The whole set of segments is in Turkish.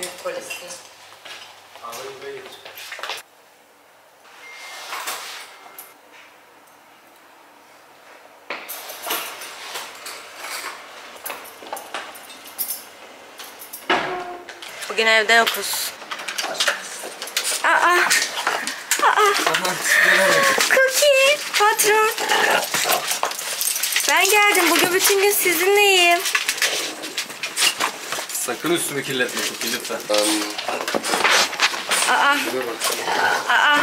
Koyalım mı büyük kolisini? Bugün evde yokuz. Aa, Cookie, patron. Ben geldim. Bugün bütün gün sizinleyim. Sakın üstünü kirletme Cookie lütfen. Aa. Aa.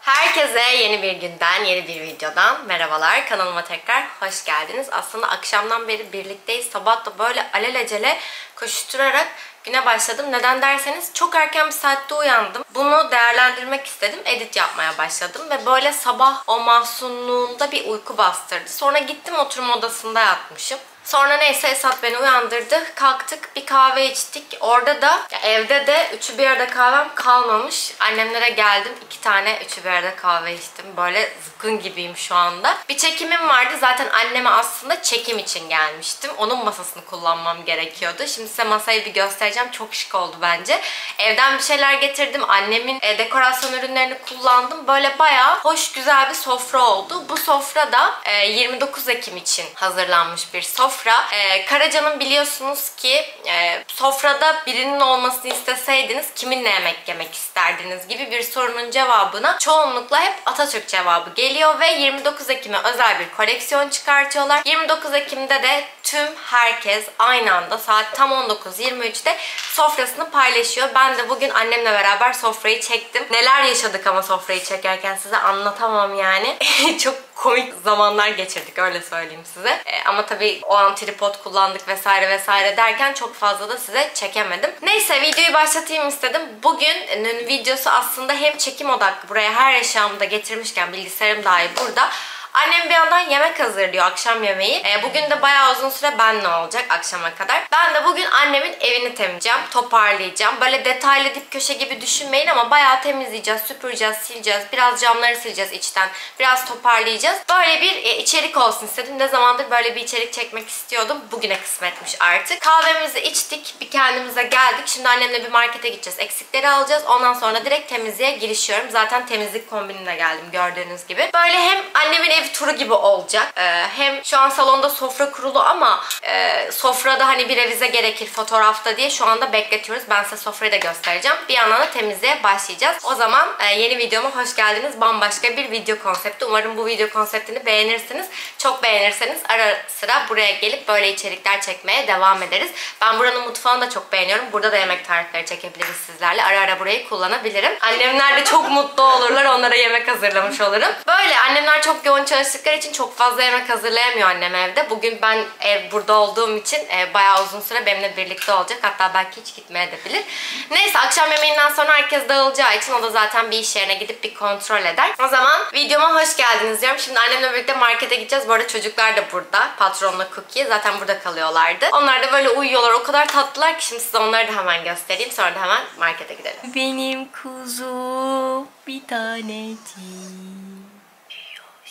Herkese yeni bir günden, yeni bir videodan merhabalar. Kanalıma tekrar hoş geldiniz. Aslında akşamdan beri birlikteyiz. Sabah da böyle alelacele koşturarak güne başladım. Neden derseniz çok erken bir saatte uyandım. Bunu değerlendirmek istedim. Edit yapmaya başladım ve böyle sabah o mahzunluğunda bir uyku bastırdı. Sonra gittim oturma odasında yatmışım. Sonra neyse Esat beni uyandırdı. Kalktık bir kahve içtik. Orada da evde de üçü bir arada kahvem kalmamış. Annemlere geldim. iki tane üçü bir arada kahve içtim. Böyle zıkkın gibiyim şu anda. Bir çekimim vardı. Zaten anneme aslında çekim için gelmiştim. Onun masasını kullanmam gerekiyordu. Şimdi size masayı bir göstereceğim. Çok şık oldu bence. Evden bir şeyler getirdim. Annemin e, dekorasyon ürünlerini kullandım. Böyle bayağı hoş güzel bir sofra oldu. Bu sofra da e, 29 Ekim için hazırlanmış bir sofra. E, Karaca'nın biliyorsunuz ki e, sofrada birinin olmasını isteseydiniz kiminle yemek yemek isterdiniz gibi bir sorunun cevabına çoğunlukla hep Atatürk cevabı geliyor ve 29 Ekim'e özel bir koleksiyon çıkartıyorlar. 29 Ekim'de de tüm herkes aynı anda saat tam 19.23'te sofrasını paylaşıyor. Ben de bugün annemle beraber sofrayı çektim. Neler yaşadık ama sofrayı çekerken size anlatamam yani. Çok komik zamanlar geçirdik öyle söyleyeyim size. E, ama tabii o an tripod kullandık vesaire vesaire derken çok fazla da size çekemedim. Neyse videoyu başlatayım istedim. Bugünün videosu aslında hem çekim odaklı buraya her eşyamı da getirmişken bilgisayarım dahi burada. Annem bir yandan yemek hazırlıyor akşam yemeği. E, bugün de bayağı uzun süre benle olacak akşama kadar. Ben de bugün annemin evini temizleyeceğim, toparlayacağım. Böyle detaylı dip köşe gibi düşünmeyin ama bayağı temizleyeceğiz, süpüreceğiz, sileceğiz. Biraz camları sileceğiz içten. Biraz toparlayacağız. Böyle bir e, içerik olsun istedim. Ne zamandır böyle bir içerik çekmek istiyordum. Bugüne kısmetmiş artık. Kahvemizi içtik. Bir kendimize geldik. Şimdi annemle bir markete gideceğiz. Eksikleri alacağız. Ondan sonra direkt temizliğe girişiyorum. Zaten temizlik kombinine geldim gördüğünüz gibi. Böyle hem annemin evi turu gibi olacak. Ee, hem şu an salonda sofra kurulu ama e, sofrada hani bir revize gerekir fotoğrafta diye şu anda bekletiyoruz. Ben size sofrayı da göstereceğim. Bir yandan da temizliğe başlayacağız. O zaman e, yeni videoma hoş geldiniz. Bambaşka bir video konsepti. Umarım bu video konseptini beğenirsiniz. Çok beğenirseniz ara sıra buraya gelip böyle içerikler çekmeye devam ederiz. Ben buranın mutfağını da çok beğeniyorum. Burada da yemek tarifleri çekebiliriz sizlerle. Ara ara burayı kullanabilirim. Annemler de çok mutlu olurlar. Onlara yemek hazırlamış olurum. Böyle annemler çok yoğun çalıştıkları için çok fazla yemek hazırlayamıyor annem evde. Bugün ben ev burada olduğum için e, bayağı uzun süre benimle birlikte olacak. Hatta belki hiç gitmeye de bilir. Neyse akşam yemeğinden sonra herkes dağılacağı için o da zaten bir iş yerine gidip bir kontrol eder. O zaman videoma hoş geldiniz diyorum. Şimdi annemle birlikte markete gideceğiz. Bu arada çocuklar da burada. Patronla Cookie zaten burada kalıyorlardı. Onlar da böyle uyuyorlar. O kadar tatlılar ki şimdi size onları da hemen göstereyim. Sonra da hemen markete gidelim. Benim kuzum bir tanecik.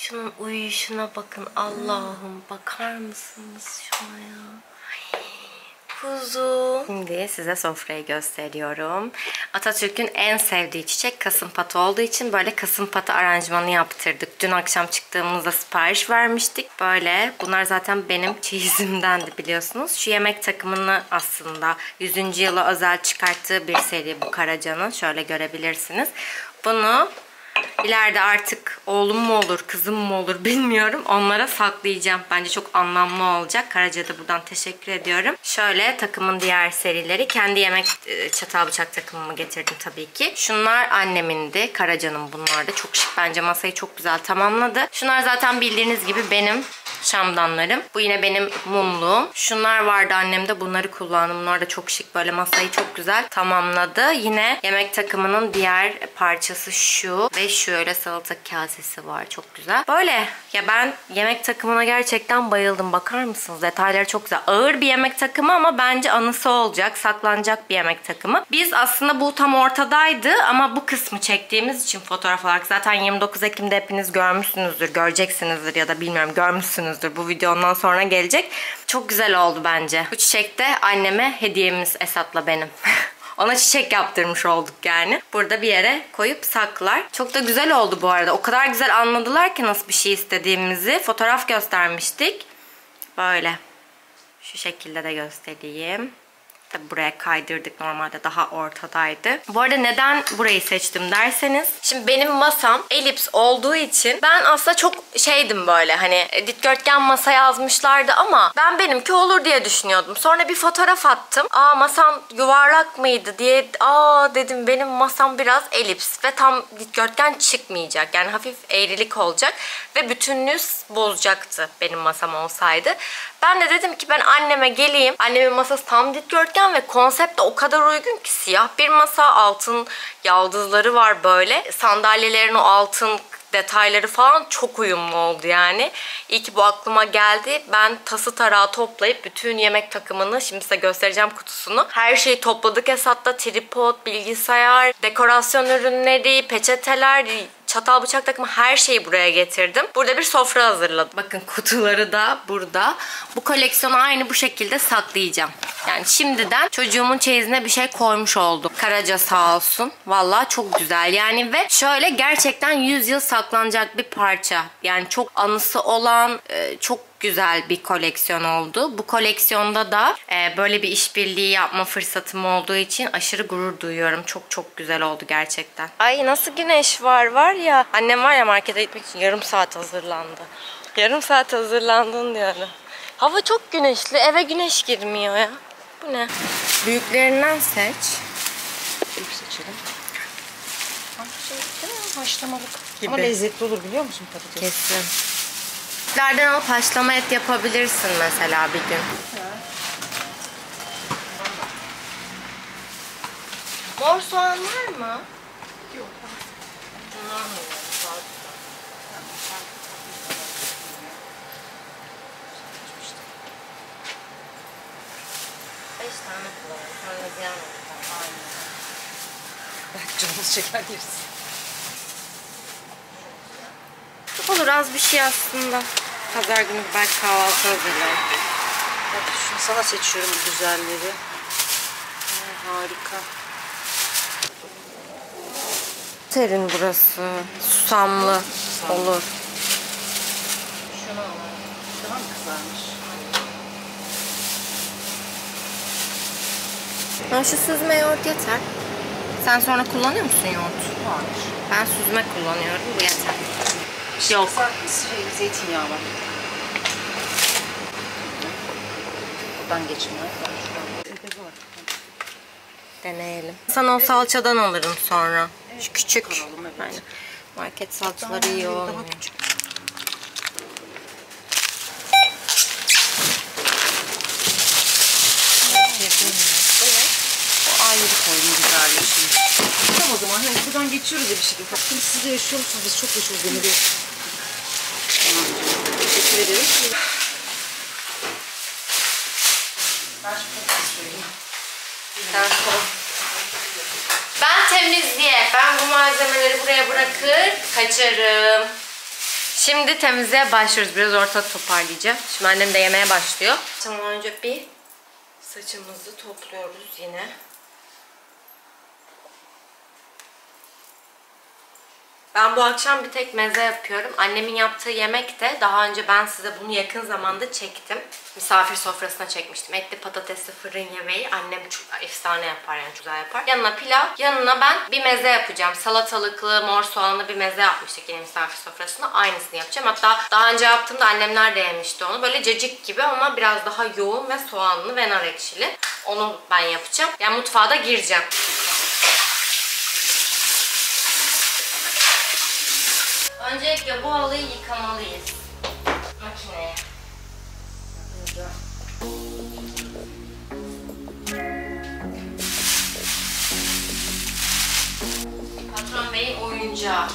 Şunun uyuyuşuna bakın Allah'ım. Bakar mısınız şuna ya? Kuzu. Şimdi size sofrayı gösteriyorum. Atatürk'ün en sevdiği çiçek kasımpatı olduğu için böyle kasımpatı aranjmanı yaptırdık. Dün akşam çıktığımızda sipariş vermiştik. Böyle bunlar zaten benim çeyizimdendi biliyorsunuz. Şu yemek takımını aslında 100. yıla özel çıkarttığı bir seri bu Karaca'nın. Şöyle görebilirsiniz. Bunu ileride artık oğlum mu olur, kızım mı olur bilmiyorum. Onlara saklayacağım. Bence çok anlamlı olacak. Karaca'da buradan teşekkür ediyorum. Şöyle takımın diğer serileri. Kendi yemek e, çatal bıçak takımımı getirdim tabii ki. Şunlar annemindi. Karaca'nın bunlar da. Çok şık bence masayı çok güzel tamamladı. Şunlar zaten bildiğiniz gibi benim şamdanlarım. Bu yine benim mumluğum. Şunlar vardı annemde. Bunları kullandım. Bunlar da çok şık. Böyle masayı çok güzel tamamladı. Yine yemek takımının diğer parçası şu. Ve şöyle salata kasesi var. Çok güzel. Böyle. Ya ben yemek takımına gerçekten bayıldım. Bakar mısınız? Detayları çok güzel. Ağır bir yemek takımı ama bence anısı olacak. Saklanacak bir yemek takımı. Biz aslında bu tam ortadaydı ama bu kısmı çektiğimiz için fotoğraf olarak zaten 29 Ekim'de hepiniz görmüşsünüzdür, göreceksinizdir ya da bilmiyorum görmüşsünüzdür. Bu video ondan sonra gelecek. Çok güzel oldu bence. Bu çiçek de anneme hediyemiz Esat'la benim. Ona çiçek yaptırmış olduk yani. Burada bir yere koyup saklar. Çok da güzel oldu bu arada. O kadar güzel anladılar ki nasıl bir şey istediğimizi. Fotoğraf göstermiştik. Böyle. Şu şekilde de göstereyim. Tabi buraya kaydırdık normalde daha ortadaydı. Bu arada neden burayı seçtim derseniz. Şimdi benim masam elips olduğu için ben aslında çok şeydim böyle hani dikdörtgen masa yazmışlardı ama ben benimki olur diye düşünüyordum. Sonra bir fotoğraf attım. Aa masam yuvarlak mıydı diye aa dedim benim masam biraz elips ve tam dikdörtgen çıkmayacak. Yani hafif eğrilik olacak ve bütünlüğü bozacaktı benim masam olsaydı. Ben de dedim ki ben anneme geleyim. Annemin masası tam dikdörtgen ve konsept de o kadar uygun ki siyah bir masa, altın yaldızları var böyle. Sandalyelerin o altın detayları falan çok uyumlu oldu yani. İyi ki bu aklıma geldi. Ben tası tarağı toplayıp bütün yemek takımını şimdi size göstereceğim kutusunu. Her şeyi topladık Esat'ta. Tripod, bilgisayar, dekorasyon ürünleri, peçeteler, çatal bıçak takımı her şeyi buraya getirdim. Burada bir sofra hazırladım. Bakın kutuları da burada. Bu koleksiyonu aynı bu şekilde saklayacağım. Yani şimdiden çocuğumun çeyizine bir şey koymuş oldum. Karaca sağ olsun. Vallahi çok güzel. Yani ve şöyle gerçekten 100 yıl saklanacak bir parça. Yani çok anısı olan, e, çok güzel bir koleksiyon oldu. Bu koleksiyonda da e, böyle bir işbirliği yapma fırsatım olduğu için aşırı gurur duyuyorum. Çok çok güzel oldu gerçekten. Ay nasıl güneş var var ya. Annem var ya markete gitmek için yarım saat hazırlandı. Yarım saat hazırlandın diyorum. Hava çok güneşli. Eve güneş girmiyor ya. Bu ne? Büyüklerinden seç. Büyük seçelim. Haşlamalık. Ama lezzetli olur biliyor musun patates? Kesin. Lerden alıp haşlama et yapabilirsin mesela bir gün. Mor soğan var mı? Yok. Beş tane kullanırım. Sonra ziyan olur. Belki canımız çeker deriz. Olur az bir şey aslında. Pazar günü belki kahvaltı hazırlarım. Bak şunu sana seçiyorum bu güzelleri. Ay, harika. Serin burası. Susamlı olur. Şunu alalım. Daha mı kızarmış? Ha, şu süzme yoğurt yeter. Sen sonra kullanıyor musun yoğurt? Varmış. Ben süzme kullanıyorum. Bu yeter. Yok. Şey, zeytinyağı var. Buradan var. Deneyelim. Sana o salçadan alırım sonra. Şu küçük. Evet. Aynen. Market salçaları iyi olmuyor. Daha küçük. O ayrı koyayım güzel şimdi. Tamam o zaman hani buradan geçiyoruz ya bir şekilde. Şimdi siz de yaşıyor musunuz? Biz çok yaşıyoruz bir. Tamam. Teşekkür ederim. Ben şu patates koyayım. Sen. Ben temizliğe, ben bu malzemeleri buraya bırakır, kaçarım. Şimdi temizliğe başlıyoruz. Biraz orta toparlayacağım. Şimdi annem de yemeğe başlıyor. Sonra önce bir saçımızı topluyoruz yine. Ben bu akşam bir tek meze yapıyorum. Annemin yaptığı yemek de daha önce ben size bunu yakın zamanda çektim. Misafir sofrasına çekmiştim. Etli patatesli fırın yemeği. Annem çok efsane yapar yani çok güzel yapar. Yanına pilav. Yanına ben bir meze yapacağım. Salatalıklı, mor soğanlı bir meze yapmıştık yine misafir sofrasında. Aynısını yapacağım. Hatta daha önce yaptığımda annemler de yemişti onu. Böyle cacık gibi ama biraz daha yoğun ve soğanlı ve nar ekşili. Onu ben yapacağım. Yani mutfağa da gireceğim. Öncelikle bu halıyı yıkamalıyız. Makineye. Patron Bey'in oyuncağı.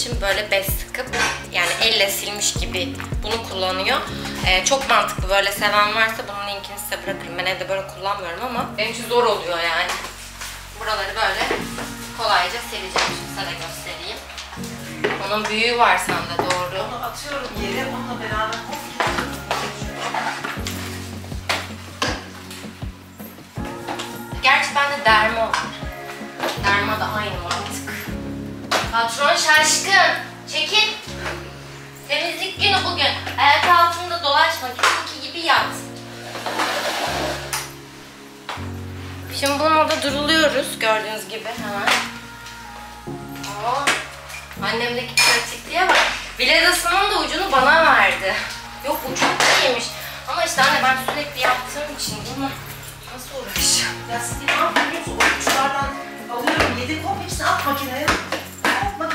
İçin böyle bez sıkıp yani elle silmiş gibi bunu kullanıyor. Ee, çok mantıklı böyle seven varsa bunun linkini size bırakırım. Ben evde böyle kullanmıyorum ama benim için zor oluyor yani. Buraları böyle kolayca sileceğim. Şimdi de göstereyim. Onun büyüğü var sende doğru. Onu atıyorum yere, onunla beraber Patron şaşkın. Çekil. Temizlik günü bugün. Ayak altında dolaşma. Gittik gibi yat. Şimdi bunun orada duruluyoruz gördüğünüz gibi hemen. Aa, annemdeki pratikliğe bak. Biledasının da ucunu bana verdi. Yok çok iyiymiş. Ama işte anne ben sürekli yaptığım için bunu nasıl uğraşacağım? Ya siz ne yapıyorsunuz? O uçlardan alıyorum, yedi kop hepsini at makineye.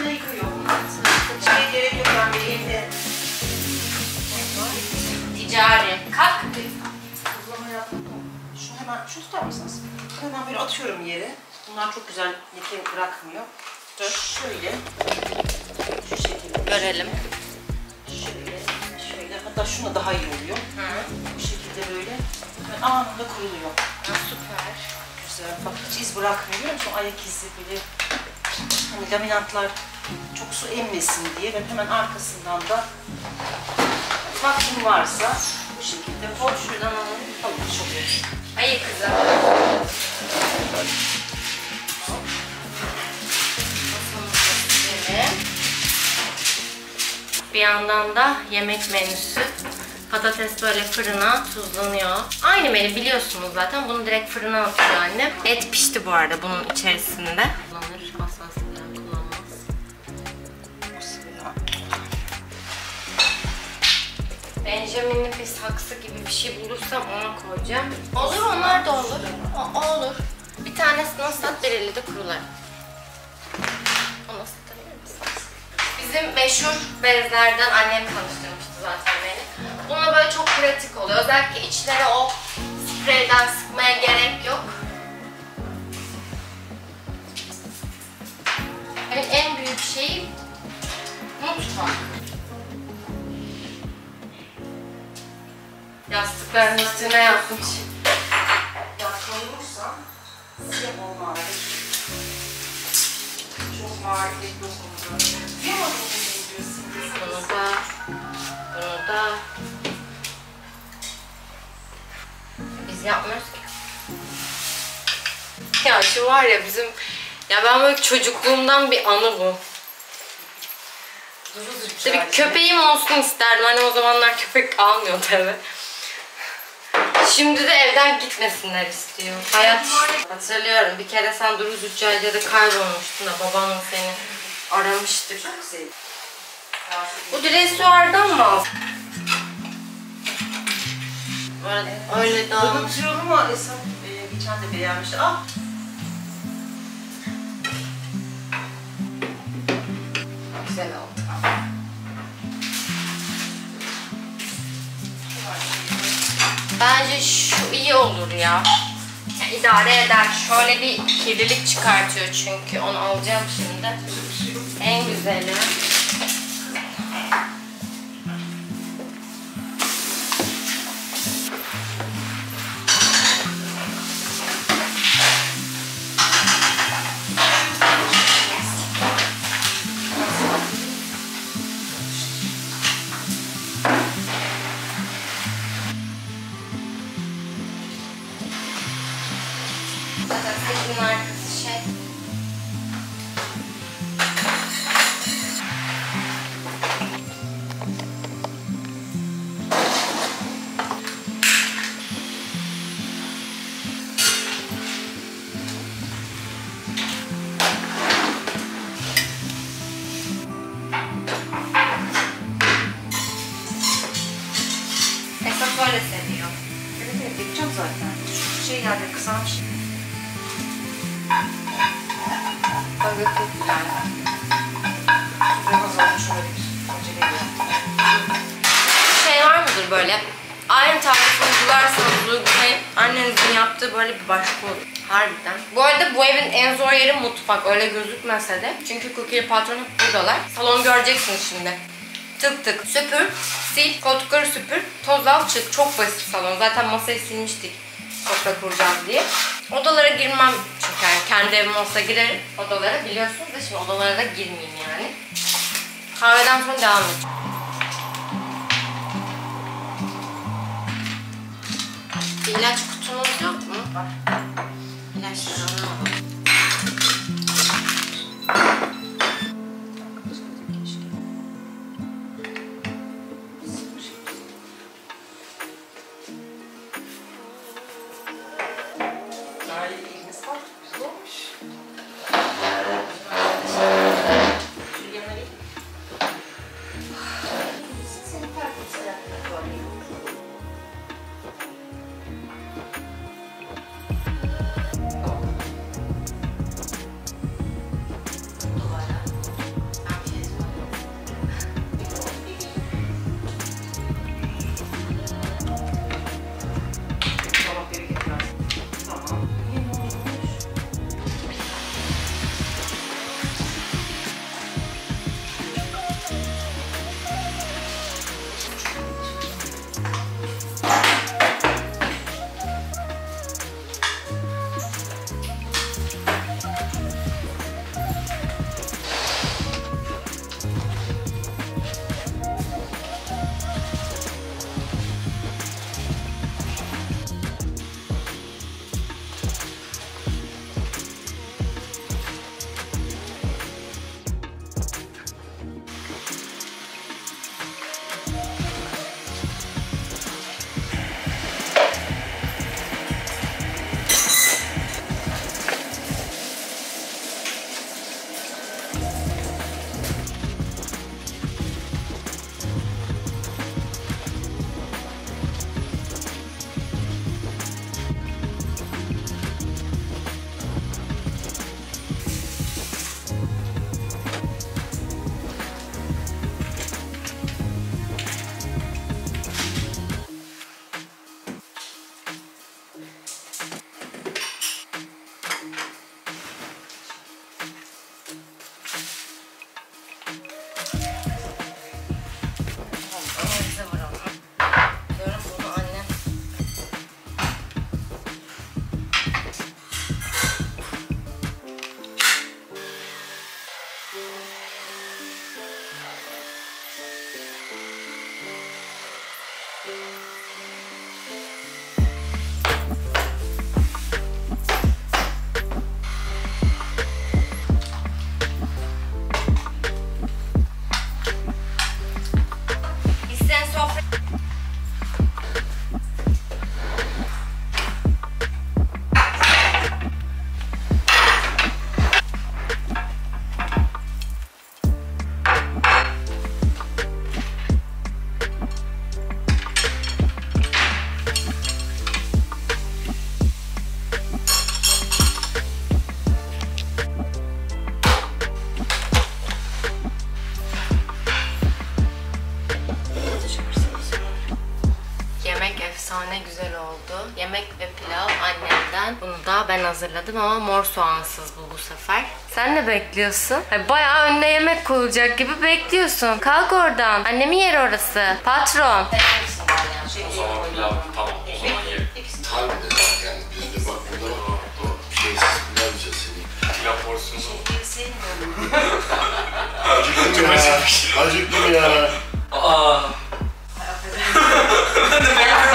Makine yıkıyor. Şeye gerek yok ben. Ticari. Kalk. Uygulama yaptım. Şunu hemen, şunu tutar mısınız? Hemen böyle atıyorum yere. Bunlar çok güzel leke bırakmıyor. Şöyle. Şu şekilde. Görelim. Şöyle, şöyle. Hatta şuna daha iyi oluyor. Hı. Bu şekilde böyle. Hemen anında kuruluyor. Ha, süper. Güzel. Bak hiç iz bırakmıyor biliyor musun? Ayak izi böyle. Hani laminatlar çok su emmesin diye ben hemen arkasından da vaktim varsa bu şekilde Hop şuradan alalım. almış oluyor. Hayır kızım. Bir yandan da yemek menüsü. Patates böyle fırına tuzlanıyor. Aynı menü biliyorsunuz zaten. Bunu direkt fırına atıyor annem. Et pişti bu arada bunun içerisinde. Asla sigara kullanmaz. Benjamin'in bir saksı gibi bir şey bulursam ona koyacağım. Olur onlar da olur. O, o olur. Bir tanesini ıslat, biriyle de kurular. Onu ıslatabilir misin? Bizim meşhur bezlerden annem tanıştırmıştı zaten beni. Bununla böyle çok pratik oluyor. Özellikle içlere o spreyden sıkmaya gerek yok. Yani en büyük şeyi mutfak. Yastıkların üstüne yapmış. Ya koymuşsam siyah olmalı. Çok marifet dokundu. Niye bana diyorsun? Bunu da, bunu da. Biz yapmıyoruz ki. Ya şu var ya bizim, ya ben böyle çocukluğumdan bir anı bu. Bir köpeğim olsun isterdim. Hani o zamanlar köpek almıyordu eve. Şimdi de evden gitmesinler istiyor. Hayat hatırlıyorum. Bir kere sen Duru Züccacı'da kaybolmuştun da babanla seni aramıştık. Çok zevkli. Bu dresuardan mı aldın? Öyle, öyle daha. Unutuyorum ama Esat e, geçen de beğenmişti. Ah Güzel oldu. Bence şu iyi olur ya. İdare eder. Şöyle bir kirlilik çıkartıyor çünkü. Onu alacağım şimdi. En güzeli. Şey yerde kızarmış. Böyle çok güzel. Biraz olmuş olabilir. Şey var mıdır böyle? Aynı tarifi uygularsanız uygulayıp annenizin yaptığı böyle bir başka olur. Harbiden. Bu arada bu evin en zor yeri mutfak. Öyle gözükmese de. Çünkü Cookie patron hep buradalar. Salonu göreceksiniz şimdi. Tık tık süpür, sil, koltukları süpür, toz al çık. Çok basit salon. Zaten masayı silmiştik sofra kuracağız diye. Odalara girmem çünkü yani kendi evim olsa girerim odalara biliyorsunuz da şimdi odalara da girmeyeyim yani. Kahveden sonra devam edeceğim. İlaç kutumuz yok mu? Var. İlaçları alalım. Yüzden bunu da ben hazırladım ama mor soğansız bu bu sefer. Sen ne bekliyorsun? Ay, Bayağı önüne yemek koyulacak gibi bekliyorsun. Kalk oradan. Annemin yeri orası. Patron. Şey, Tamam pilav tamam o zaman yerim. Harbiden yani biz de bak burada şeysiz pilav yiyeceğiz seni. Pilav porsiyonu. Sevmiyorum. Acıktım ya. Acıktım ya. Aa.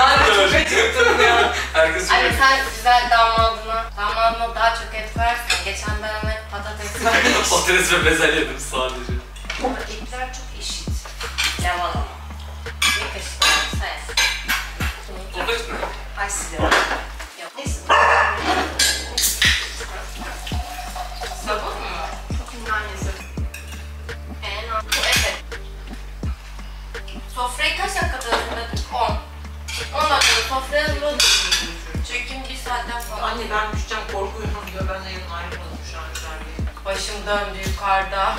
Ben çok acıktım ya. Herkes Anne sen güzel damadına, damadına daha çok et versin. Geçen ben ona hep patates vermiştim. Patates ve bezelye yedim sadece. Ama etler çok eşit. Devam. Bir kaşık daha say. Burada işte. Ay silah. 10 dakikada sofrayı hazırladık. Çekim bir saatten sonra. Anne ben düşeceğim korkuyorum diyor. Ben de yarın ayrılmadım şu an Başım döndü yukarıda.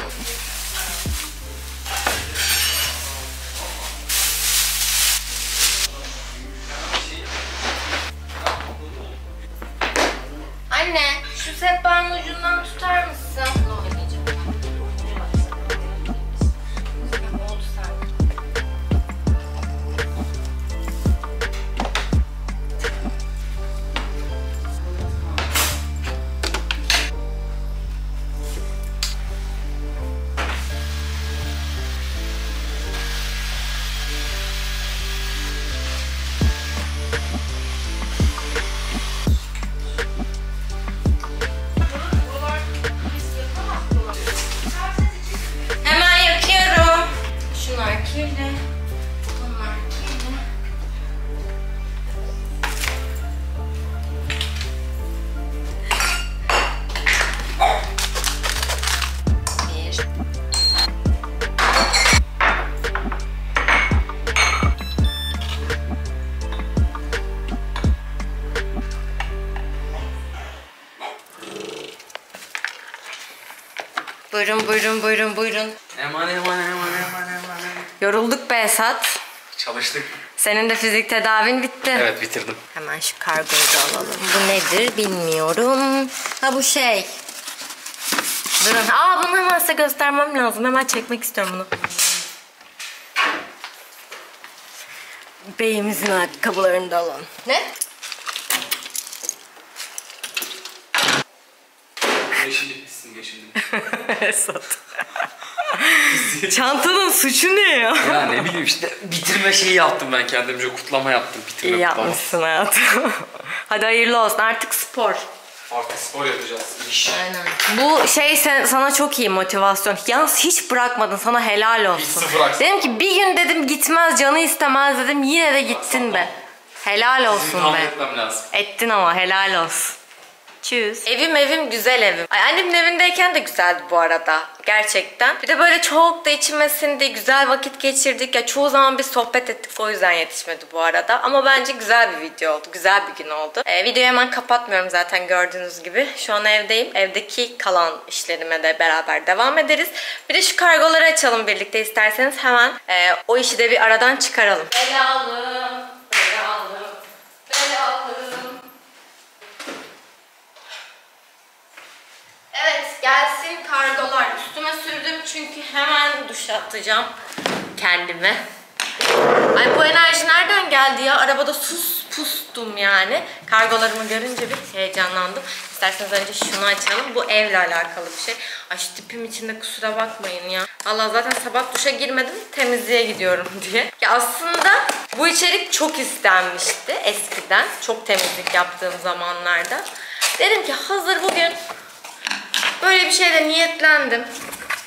Buyurun buyurun buyurun buyurun. Eman eman eman eman eman. Yorulduk be Esat. Çalıştık. Senin de fizik tedavin bitti. Evet bitirdim. Hemen şu kargoyu da alalım. Bu nedir bilmiyorum. Ha bu şey. Durun. Aa bunu hemen size göstermem lazım. Hemen çekmek istiyorum bunu. Beyimizin ayakkabılarını da alalım. Ne? Esat. Çantanın suçu ne ya? ya ne bileyim işte bitirme şeyi yaptım ben kendimce kutlama yaptım. Bitirme İyi kutlama. yapmışsın hayatım. Hadi hayırlı olsun. Artık spor. Artık spor yapacağız. İş. Aynen. Bu şey sen, sana çok iyi motivasyon. Yalnız hiç bırakmadın. Sana helal olsun. sıfır aksın. Dedim ki bir gün dedim gitmez canı istemez dedim. Yine de gittin be. Helal olsun be. etmem lazım. Ettin ama helal olsun. Tschüss. Evim evim güzel evim. Ay, annemin evindeyken de güzeldi bu arada. Gerçekten. Bir de böyle çok da içime sindi. Güzel vakit geçirdik. Ya çoğu zaman biz sohbet ettik. O yüzden yetişmedi bu arada. Ama bence güzel bir video oldu. Güzel bir gün oldu. Ee, videoyu hemen kapatmıyorum zaten gördüğünüz gibi. Şu an evdeyim. Evdeki kalan işlerime de beraber devam ederiz. Bir de şu kargoları açalım birlikte isterseniz. Hemen e, o işi de bir aradan çıkaralım. Belalım. Belalım. Belalım. Gelsin kargolar. Üstüme sürdüm çünkü hemen duş atacağım kendime. Ay bu enerji nereden geldi ya? Arabada sus pustum yani. Kargolarımı görünce bir heyecanlandım. İsterseniz önce şunu açalım. Bu evle alakalı bir şey. Ay şu tipim içinde kusura bakmayın ya. Allah zaten sabah duşa girmedim temizliğe gidiyorum diye. Ya aslında bu içerik çok istenmişti eskiden. Çok temizlik yaptığım zamanlarda. Dedim ki hazır bugün Böyle bir şeyde niyetlendim.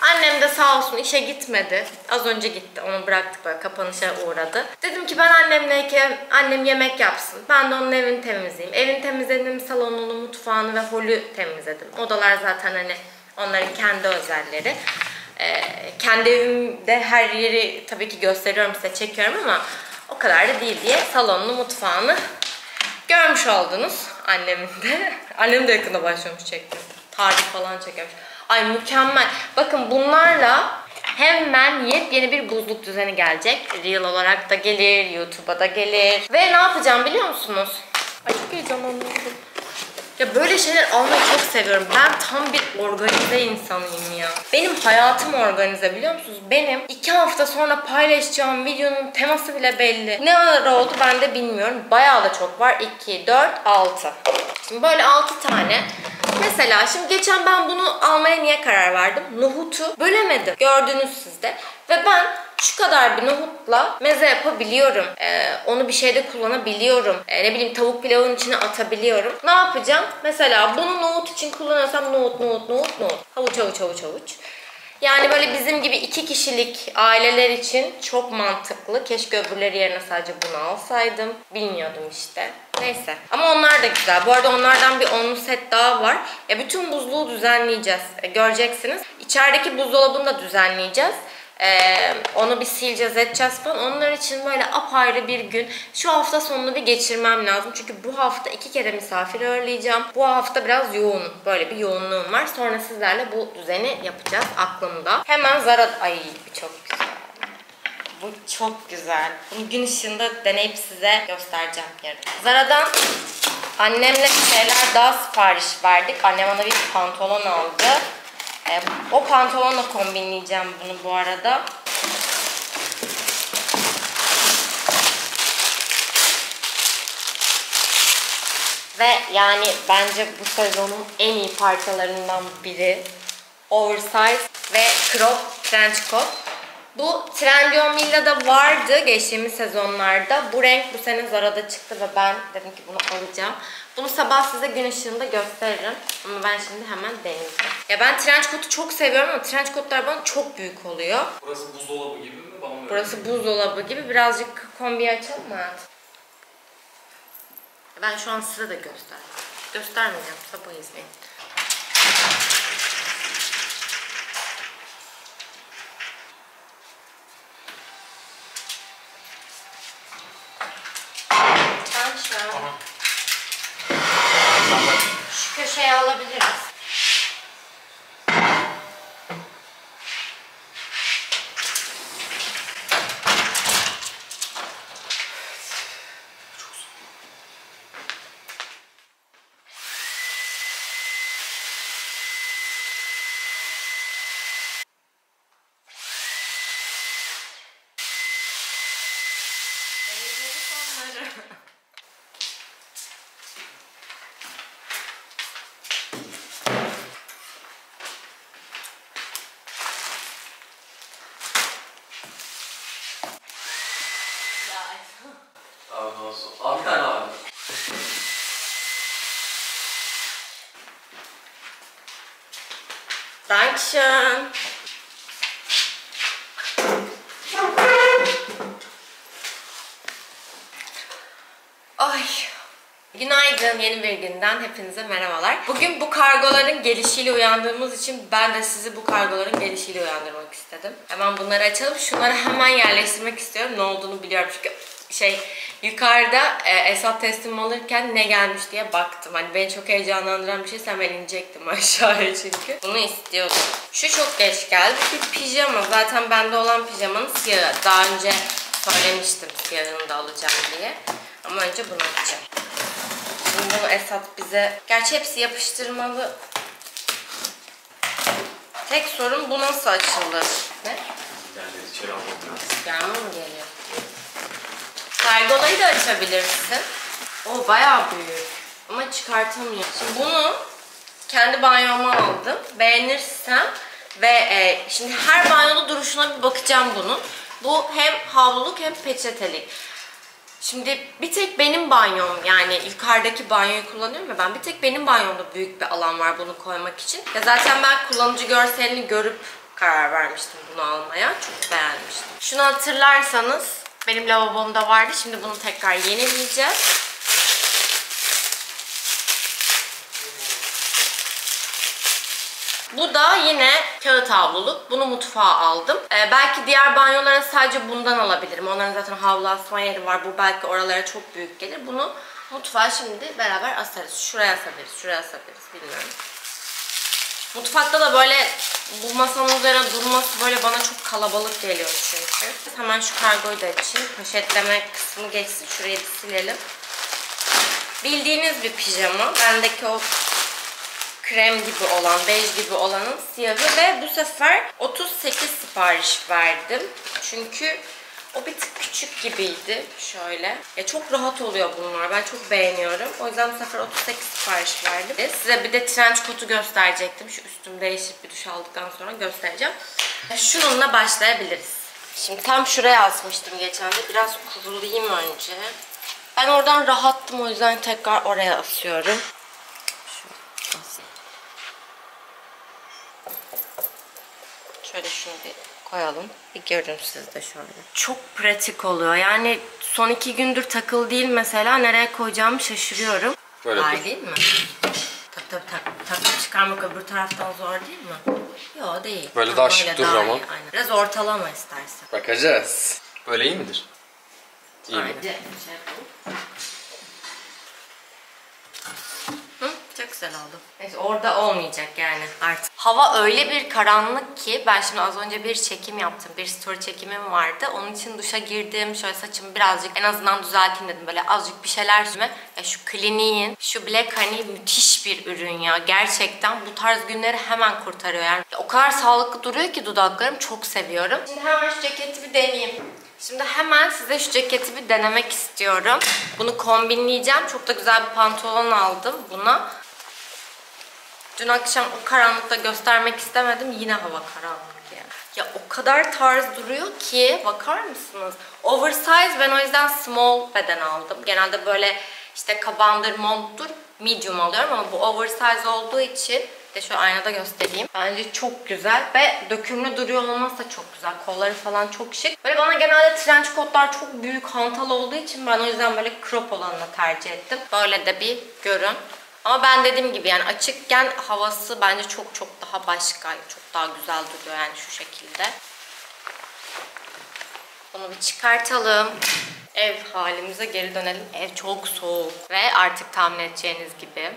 Annem de sağ olsun işe gitmedi. Az önce gitti. Onu bıraktık böyle kapanışa uğradı. Dedim ki ben annemleyken annem yemek yapsın. Ben de onun evini temizleyeyim. Evini temizledim. Salonunu, mutfağını ve holü temizledim. Odalar zaten hani onların kendi özelleri. Ee, kendi evimde her yeri tabii ki gösteriyorum size çekiyorum ama o kadar da değil diye salonunu, mutfağını Görmüş oldunuz annemin de. Annem de yakında başlamış çekti. Tarih falan çekiyormuş. Ay mükemmel. Bakın bunlarla hemen yepyeni bir buzluk düzeni gelecek. Reel olarak da gelir, YouTube'a da gelir. Ve ne yapacağım biliyor musunuz? Ay çok heyecanlandım. Ya böyle şeyler almayı çok seviyorum. Ben tam bir organize insanıyım ya. Benim hayatım organize biliyor musunuz? Benim iki hafta sonra paylaşacağım videonun teması bile belli. Ne ara oldu ben de bilmiyorum. Bayağı da çok var. 2, 4, 6. Şimdi böyle 6 tane. Mesela şimdi geçen ben bunu almaya niye karar verdim? Nohutu bölemedim. Gördünüz siz de. Ve ben şu kadar bir nohutla meze yapabiliyorum. Ee, onu bir şeyde kullanabiliyorum. Ee, ne bileyim tavuk pilavın içine atabiliyorum. Ne yapacağım? Mesela bunu nohut için kullanırsam nohut, nohut, nohut, nohut. Havuç, havuç, havuç, havuç. Yani böyle bizim gibi iki kişilik aileler için çok mantıklı. Keşke öbürleri yerine sadece bunu alsaydım. Bilmiyordum işte. Neyse. Ama onlar da güzel. Bu arada onlardan bir onlu set daha var. Ya bütün buzluğu düzenleyeceğiz. E, göreceksiniz. İçerideki buzdolabını da düzenleyeceğiz. Ee, onu bir sileceğiz edeceğiz falan. Onlar için böyle apayrı bir gün şu hafta sonunu bir geçirmem lazım. Çünkü bu hafta iki kere misafir ağırlayacağım. Bu hafta biraz yoğun. Böyle bir yoğunluğum var. Sonra sizlerle bu düzeni yapacağız aklımda. Hemen Zara... Ay çok güzel. Bu çok güzel. Bunu gün ışığında deneyip size göstereceğim yarın. Zara'dan annemle şeyler daha sipariş verdik. Annem bana bir pantolon aldı. E, o pantolonla kombinleyeceğim bunu bu arada. Ve yani bence bu sezonun en iyi parçalarından biri. Oversize ve crop trench coat. Bu Trendyol Milla'da vardı geçtiğimiz sezonlarda. Bu renk bu sene Zara'da çıktı ve ben dedim ki bunu alacağım. Bunu sabah size gün ışığında gösteririm. Ama ben şimdi hemen deneyeceğim. Ya ben trench coat'u çok seviyorum ama trench coat'lar bana çok büyük oluyor. Burası buzdolabı gibi mi? Bana öyle Burası buzdolabı gibi. Birazcık kombi açalım mı hayatım? Ben şu an size de göster. Göstermeyeceğim. Sabah izleyin. Ben şu an Aha. Köşeye alabiliriz. Temizledik onları. Ya, Abi olsun. Abi bir tane abi. Dankeschön. Ay. Günaydın yeni bir günden hepinize merhabalar. Bugün bu kargoların gelişiyle uyandığımız için ben de sizi bu kargoların gelişiyle uyandırmak istedim. Hemen bunları açalım. Şunları hemen yerleştirmek istiyorum. Ne olduğunu biliyorum çünkü şey yukarıda e, Esat teslim alırken ne gelmiş diye baktım. Hani beni çok heyecanlandıran bir şey sen ben inecektim aşağıya çünkü. Bunu istiyordum. Şu çok geç geldi. Bir pijama. Zaten bende olan pijamanın siyahı. Daha önce söylemiştim siyahını da alacağım diye. Ama önce bunu açacağım. Şimdi bunu Esat bize... Gerçi hepsi yapıştırmalı. Tek sorun bu nasıl açılır? Ne? Yani içeri almam lazım. Yağmur mu geliyor? Pergolayı da açabilirsin. O bayağı büyük. Ama çıkartamıyorum. Şimdi bunu kendi banyoma aldım. Beğenirsem ve e, şimdi her banyoda duruşuna bir bakacağım bunun. Bu hem havluluk hem peçetelik. Şimdi bir tek benim banyom yani yukarıdaki banyoyu kullanıyorum ya ben bir tek benim banyomda büyük bir alan var bunu koymak için. Ya zaten ben kullanıcı görselini görüp karar vermiştim bunu almaya. Çok beğenmiştim. Şunu hatırlarsanız benim lavabomda vardı. Şimdi bunu tekrar yenileyeceğiz. Bu da yine kağıt havluluk. Bunu mutfağa aldım. Ee, belki diğer banyolara sadece bundan alabilirim. Onların zaten havlu asma yeri var. Bu belki oralara çok büyük gelir. Bunu mutfağa şimdi beraber asarız. Şuraya asabiliriz, şuraya asabiliriz. Bilmiyorum. Mutfakta da böyle bu masanın üzerine durması böyle bana çok kalabalık geliyor çünkü. Hemen şu kargoyu da açayım. Poşetleme kısmı geçsin. Şurayı bir silelim. bildiğiniz bir pijama. Bendeki o krem gibi olan, bej gibi olanın siyahı ve bu sefer 38 sipariş verdim. Çünkü o bir tık küçük gibiydi. Şöyle. Ya çok rahat oluyor bunlar. Ben çok beğeniyorum. O yüzden bu sefer 38 sipariş verdim. E, Size bir de trench coat'u gösterecektim. Şu üstüm değişip bir duş aldıktan sonra göstereceğim. Şununla başlayabiliriz. Şimdi tam şuraya asmıştım geçen de. Biraz kurulayayım önce. Ben oradan rahattım o yüzden tekrar oraya asıyorum. Şöyle şunu bir koyalım. Bir görün siz de şöyle. Çok pratik oluyor. Yani son iki gündür takılı değil mesela. Nereye koyacağımı şaşırıyorum. Böyle Ay değil mi? Tabii tabii tak, takıp çıkarmak öbür taraftan zor değil mi? Yok değil. Böyle Tamam, daha şık durur ama. iyi, Aynen. Biraz ortalama istersen. Bakacağız. Böyle iyi midir? İyi mi? Aynen. Şey yapalım. Hı, çok güzel oldu. Neyse orada olmayacak yani artık. Hava öyle bir karanlık ki ben şimdi az önce bir çekim yaptım. Bir story çekimim vardı. Onun için duşa girdim. Şöyle saçımı birazcık en azından düzelteyim dedim. Böyle azıcık bir şeyler sürme. Ya şu Clinique'in şu Black Honey müthiş bir ürün ya. Gerçekten bu tarz günleri hemen kurtarıyor. Yani o kadar sağlıklı duruyor ki dudaklarım. Çok seviyorum. Şimdi hemen şu ceketi bir deneyeyim. Şimdi hemen size şu ceketi bir denemek istiyorum. Bunu kombinleyeceğim. Çok da güzel bir pantolon aldım buna. Dün akşam o karanlıkta göstermek istemedim. Yine hava karanlık ya. Ya o kadar tarz duruyor ki bakar mısınız? Oversize ben o yüzden small beden aldım. Genelde böyle işte kabandır, monttur medium alıyorum ama bu oversize olduğu için de şu aynada göstereyim. Bence çok güzel ve dökümlü duruyor olması da çok güzel. Kolları falan çok şık. Böyle bana genelde trench coatlar çok büyük hantal olduğu için ben o yüzden böyle crop olanını tercih ettim. Böyle de bir görün. Ama ben dediğim gibi yani açıkken havası bence çok çok daha başka. Çok daha güzel duruyor yani şu şekilde. Bunu bir çıkartalım. Ev halimize geri dönelim. Ev çok soğuk ve artık tahmin edeceğiniz gibi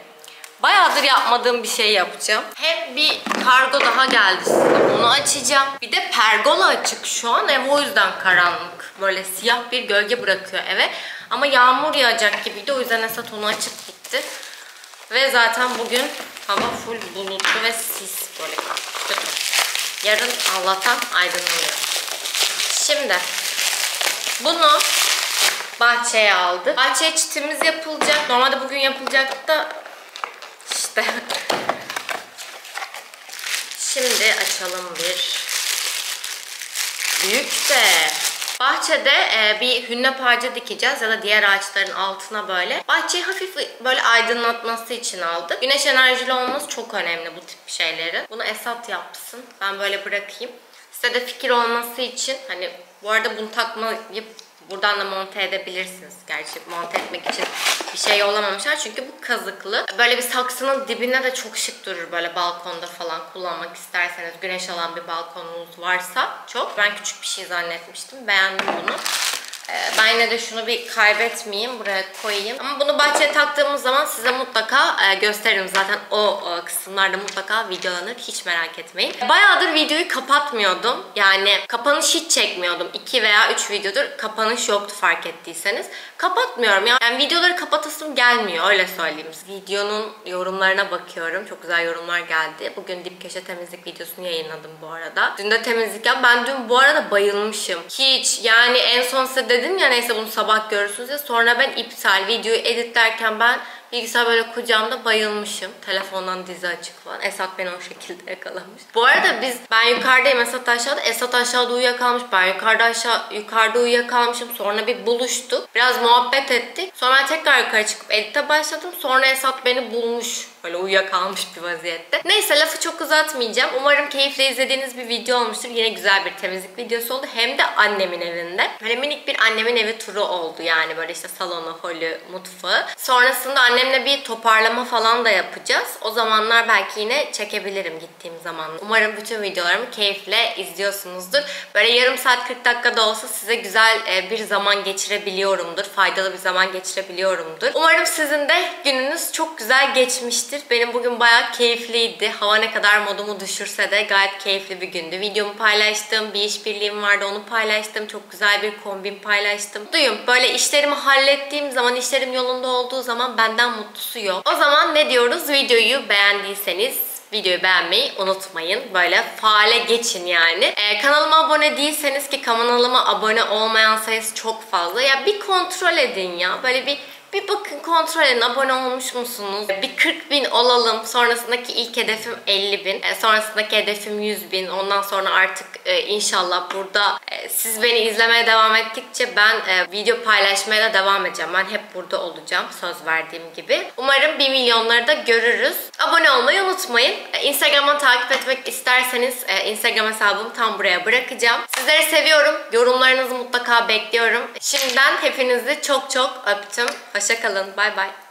Bayağıdır yapmadığım bir şey yapacağım. Hem bir kargo daha geldi size. Onu açacağım. Bir de pergola açık şu an. Ev o yüzden karanlık. Böyle siyah bir gölge bırakıyor eve. Ama yağmur yağacak gibiydi. O yüzden Esat onu açıp gitti. Ve zaten bugün hava full bulutlu ve sis böyle kötü. Yarın Allah'tan aydınlanıyor. Şimdi bunu bahçeye aldık. Bahçeye çitimiz yapılacak. Normalde bugün yapılacak da işte. Şimdi açalım bir. Büyük de. Bahçede e, bir hünnep ağacı dikeceğiz ya da diğer ağaçların altına böyle. Bahçeyi hafif böyle aydınlatması için aldık. Güneş enerjili olması çok önemli bu tip şeylerin. Bunu Esat yapsın. Ben böyle bırakayım. Size de fikir olması için hani bu arada bunu takmayıp buradan da monte edebilirsiniz. Gerçi monte etmek için bir şey yollamamışlar çünkü bu kazıklı. Böyle bir saksının dibine de çok şık durur böyle balkonda falan kullanmak isterseniz. Güneş alan bir balkonunuz varsa çok. Ben küçük bir şey zannetmiştim. Beğendim bunu. Ee, Ben yine de şunu bir kaybetmeyeyim. Buraya koyayım. Ama bunu bahçeye taktığımız zaman size mutlaka e, gösteririm. Zaten o e, kısımlarda mutlaka videolanır. Hiç merak etmeyin. Bayağıdır videoyu kapatmıyordum. Yani kapanış hiç çekmiyordum. 2 veya 3 videodur kapanış yoktu fark ettiyseniz. Kapatmıyorum ya. Yani videoları kapatasım gelmiyor. Öyle söyleyeyim. Videonun yorumlarına bakıyorum. Çok güzel yorumlar geldi. Bugün dip köşe temizlik videosunu yayınladım bu arada. Dün de temizlik yap. Ben dün bu arada bayılmışım. Hiç yani en son size dedim ya neyse bunu sabah görürsünüz ya. Sonra ben iptal videoyu editlerken ben bilgisayar böyle kucağımda bayılmışım. Telefondan dizi açık falan. Esat beni o şekilde yakalamış. Bu arada biz ben yukarıdayım Esat aşağıda. Esat aşağıda uyuyakalmış. Ben yukarıda aşağı yukarıda uyuyakalmışım. Sonra bir buluştuk. Biraz muhabbet ettik. Sonra tekrar yukarı çıkıp edite başladım. Sonra Esat beni bulmuş. Böyle uyuyakalmış bir vaziyette. Neyse lafı çok uzatmayacağım. Umarım keyifle izlediğiniz bir video olmuştur. Yine güzel bir temizlik videosu oldu. Hem de annemin evinde. Böyle minik bir annemin evi turu oldu yani. Böyle işte salonu, holü, mutfağı. Sonrasında annem annemle bir toparlama falan da yapacağız. O zamanlar belki yine çekebilirim gittiğim zaman. Umarım bütün videolarımı keyifle izliyorsunuzdur. Böyle yarım saat 40 dakikada olsa size güzel e, bir zaman geçirebiliyorumdur. Faydalı bir zaman geçirebiliyorumdur. Umarım sizin de gününüz çok güzel geçmiştir. Benim bugün bayağı keyifliydi. Hava ne kadar modumu düşürse de gayet keyifli bir gündü. Videomu paylaştım. Bir işbirliğim vardı onu paylaştım. Çok güzel bir kombin paylaştım. Duyun böyle işlerimi hallettiğim zaman, işlerim yolunda olduğu zaman benden mutlusu yok. O zaman ne diyoruz? Videoyu beğendiyseniz videoyu beğenmeyi unutmayın. Böyle faale geçin yani. Ee, kanalıma abone değilseniz ki kanalıma abone olmayan sayısı çok fazla. Ya bir kontrol edin ya. Böyle bir bir bakın kontrol edin abone olmuş musunuz? Bir 40 bin olalım. Sonrasındaki ilk hedefim 50 bin. E, sonrasındaki hedefim 100 bin. Ondan sonra artık e, inşallah burada e, siz beni izlemeye devam ettikçe ben video paylaşmaya da devam edeceğim. Ben hep burada olacağım söz verdiğim gibi. Umarım 1 milyonları da görürüz. Abone olmayı unutmayın. Instagram'dan takip etmek isterseniz Instagram hesabımı tam buraya bırakacağım. Sizleri seviyorum. Yorumlarınızı mutlaka bekliyorum. Şimdiden hepinizi çok çok öptüm. Hoşçakalın. Bay bay.